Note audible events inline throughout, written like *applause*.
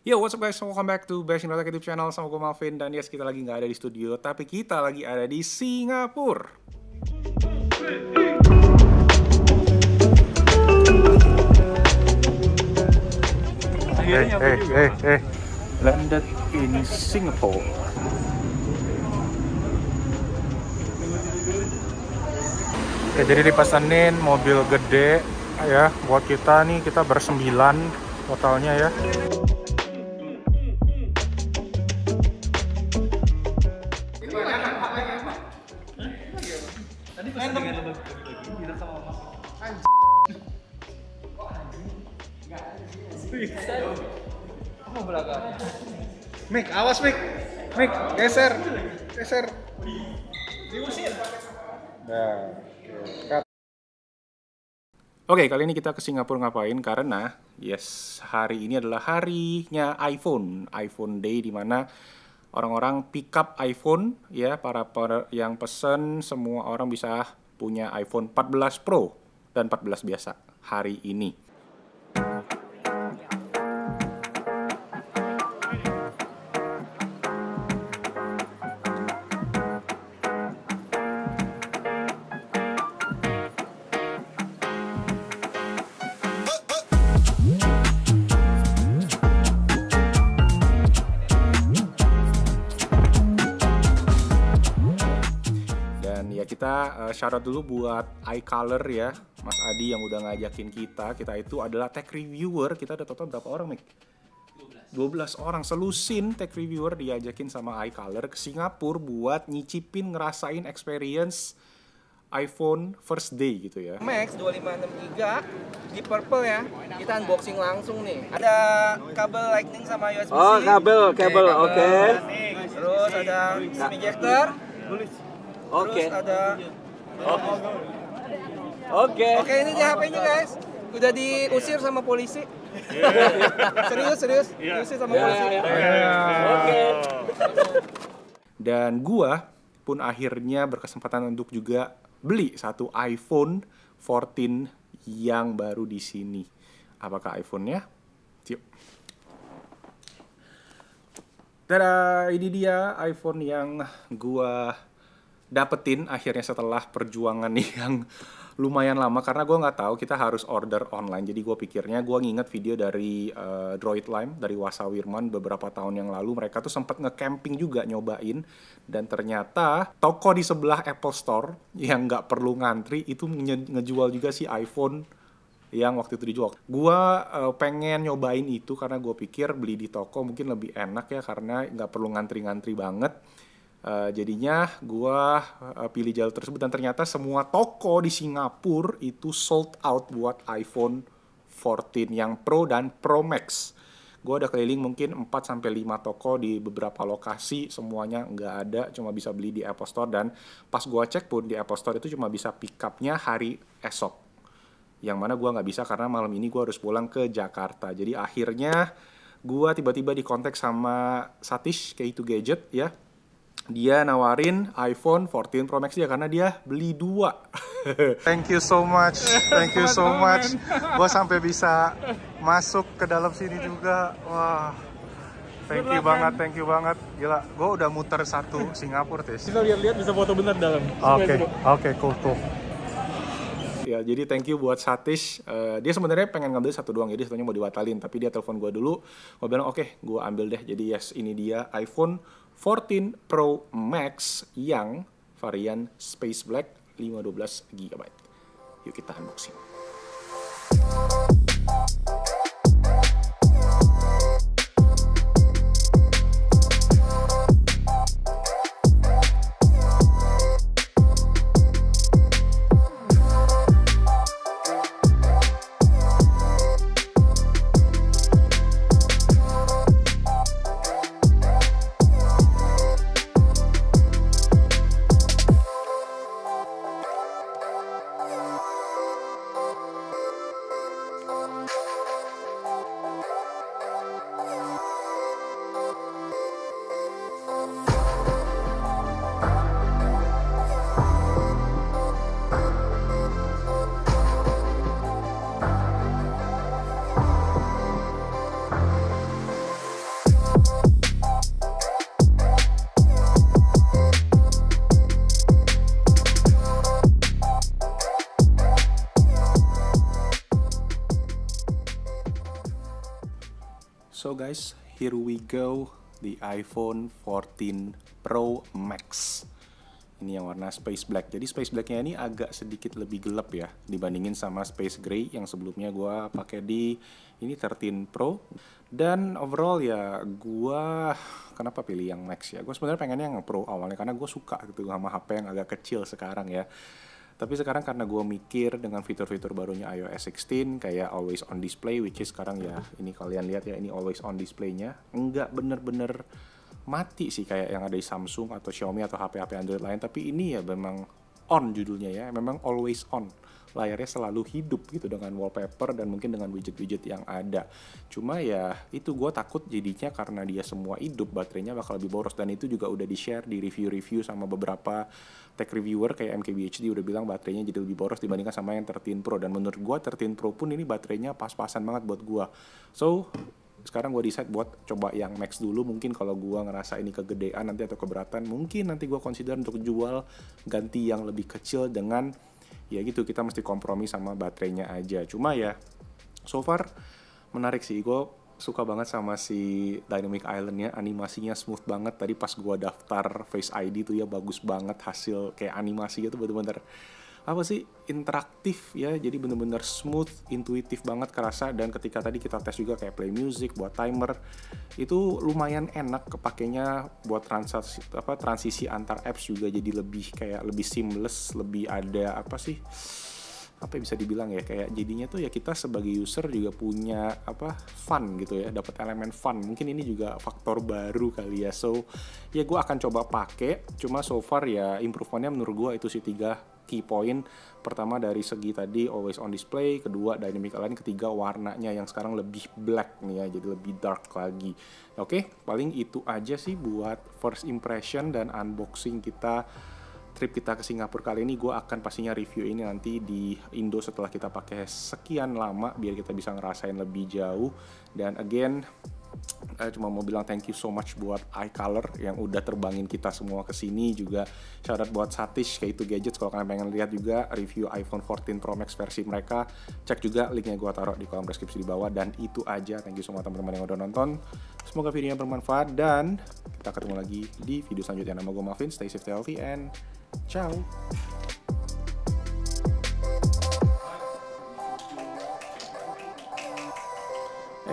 Yo, what's up guys? Welcome back to Bashing Rotak YouTube channel. Sama gue Malvin. Dan yes, kita lagi nggak ada di studio Tapi kita lagi ada di Singapura. Hey, hey, hey, hey. Landed in Singapore. Oke, jadi dipesenin mobil gede ya. Buat kita nih kita bersembilan totalnya ya Mik, awas Mik. Mik, geser. Geser. Diusir. Nah, cut. Oke, kali ini kita ke Singapura ngapain? Karena, yes, hari ini adalah harinya iPhone. iPhone Day di mana orang-orang pick up iPhone, ya, para, para yang pesen, semua orang bisa punya iPhone 14 Pro dan 14 biasa hari ini. Ya kita uh, syarat dulu buat iColor ya, Mas Adi yang udah ngajakin kita. Kita itu adalah tech reviewer. Kita ada total berapa orang, Mik? 12 orang selusin tech reviewer diajakin sama iColor ke Singapura buat nyicipin ngerasain experience iPhone first day gitu ya. Max 256 giga di purple ya. Kita unboxing langsung nih. Ada kabel lightning sama USB-C. Oh, kabel, kabel, oke. Terus ada SIM ejector. Oke. Terus ada Oke. Oke, ini dia HP-nya guys. Udah diusir sama polisi. *laughs* serius, serius. Diusir sama polisi. ya, ya. Oke. Dan gua pun akhirnya berkesempatan untuk juga beli satu iPhone 14 yang baru di sini. Apakah iPhone-nya? Yuk. Tada, ini dia iPhone yang gua dapetin akhirnya setelah perjuangan *laughs* yang lumayan lama karena gue nggak tahu kita harus order online jadi gue pikirnya gue nginget video dari eh, Droid Lime dari Wasa Wirman beberapa tahun yang lalu mereka tuh sempat nge-camping juga nyobain dan ternyata toko di sebelah Apple Store yang nggak perlu ngantri itu nge- ngejual juga si iPhone yang waktu itu dijual. Gua eh, pengen nyobain itu karena gue pikir beli di toko mungkin lebih enak ya karena nggak perlu ngantri-ngantri banget. Eh, jadinya gua eh, pilih jalur tersebut dan ternyata semua toko di Singapura itu sold out buat iPhone 14 yang Pro dan Pro Max. Gue udah keliling mungkin 4 sampai 5 toko di beberapa lokasi, semuanya nggak ada, cuma bisa beli di Apple Store dan pas gua cek pun di Apple Store itu cuma bisa pick up-nya hari esok yang mana gua nggak bisa karena malam ini gua harus pulang ke Jakarta. Jadi akhirnya gua tiba-tiba dikontak sama Satish kayak itu gadget ya. Dia nawarin iPhone 14 Pro Max dia karena dia beli dua. *laughs* Thank you so much, thank you so much. Gua sampai bisa masuk ke dalam sini juga. Wah, thank you banget, thank you banget. Gila, gua udah muter satu Singapura tes. Kita lihat-lihat bisa foto bener dalam. Oke, oke, cool, cool. Ya, jadi thank you buat Satish. Eh, dia sebenarnya pengen ngambil satu doang, jadi satunya mau dibatalin. Tapi dia telepon gue dulu. Gue bilang, oke, gue ambil deh. Jadi yes, ini dia iPhone 14 Pro Max yang varian Space Black 512 GB. Yuk kita unboxing. So guys, here we go the iPhone 14 Pro Max. Ini yang warna space black. Jadi space blacknya ini agak sedikit lebih gelap ya dibandingin sama space gray yang sebelumnya gua pakai di ini 13 Pro. Dan overall ya gua kenapa pilih yang Max ya? Gue sebenarnya pengennya yang Pro awalnya karena gue suka gitu sama HP yang agak kecil sekarang ya. Tapi sekarang karena gue mikir dengan fitur-fitur barunya iOS 16 kayak always on display which is sekarang ya ini kalian lihat ya ini always on displaynya enggak bener-bener mati sih kayak yang ada di Samsung atau Xiaomi atau HP-HP Android lain. Tapi ini ya memang on judulnya ya memang always on layarnya selalu hidup gitu dengan wallpaper dan mungkin dengan widget-widget yang ada. Cuma ya itu gue takut jadinya karena dia semua hidup baterainya bakal lebih boros dan itu juga udah di share di review-review sama beberapa tech reviewer kayak MKBHD udah bilang baterainya jadi lebih boros dibandingkan sama yang 13 Pro dan menurut gue 13 Pro pun ini baterainya pas-pasan banget buat gue. So sekarang gue decide buat coba yang max dulu mungkin kalau gue ngerasa ini kegedean nanti atau keberatan mungkin nanti gue consider untuk jual ganti yang lebih kecil dengan ya gitu kita mesti kompromi sama baterainya aja. Cuma ya so far menarik sih. Gue suka banget sama si Dynamic Islandnya. Animasinya smooth banget. Tadi pas gue daftar Face ID tuh ya bagus banget hasil kayak animasi gitu. Bener-bener apa sih interaktif ya. Jadi bener-bener smooth intuitif banget kerasa. Dan ketika tadi kita tes juga kayak play music buat timer itu lumayan enak kepakainya buat transisi apa transisi antar apps juga. Jadi lebih kayak lebih seamless lebih ada apa sih apa yang bisa dibilang ya kayak jadinya tuh ya kita sebagai user juga punya apa fun gitu ya. Dapat elemen fun. Mungkin ini juga faktor baru kali ya. So ya gue akan coba pakai. Cuma so far ya improvementnya menurut gue itu sih tiga key point. Pertama dari segi tadi always on display. Kedua dynamic align. Ketiga warnanya yang sekarang lebih black nih ya jadi lebih dark lagi. Oke paling itu aja sih buat first impression dan unboxing kita trip kita ke Singapura kali ini. Gue akan pastinya review ini nanti di Indo setelah kita pakai sekian lama biar kita bisa ngerasain lebih jauh. Dan again saya cuma mau bilang thank you so much buat iColor yang udah terbangin kita semua ke sini juga. Out buat Satish kayak itu gadgets kalau kalian pengen lihat juga review iPhone 14 Pro Max versi mereka cek juga linknya gue taruh di kolom deskripsi di bawah. Dan itu aja. Thank you semua teman-teman yang udah nonton. Semoga videonya bermanfaat dan kita ketemu lagi di video selanjutnya. Nama gue Marvin stay safe stay healthy and ciao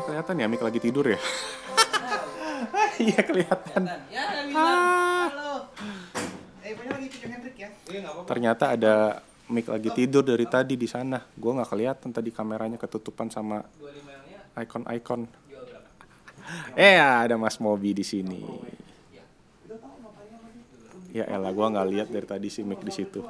kelihatan ya Mik lagi tidur ya? *laughs* Iya kelihatan. Ya. Halo. Eh, ya? Ternyata ada Mik lagi tidur dari tadi di sana. Gua nggak kelihatan tadi kameranya ketutupan sama icon-icon. Eh ada Mas Mobi di sini. Ya elah gua nggak lihat dari tadi si Mik di situ.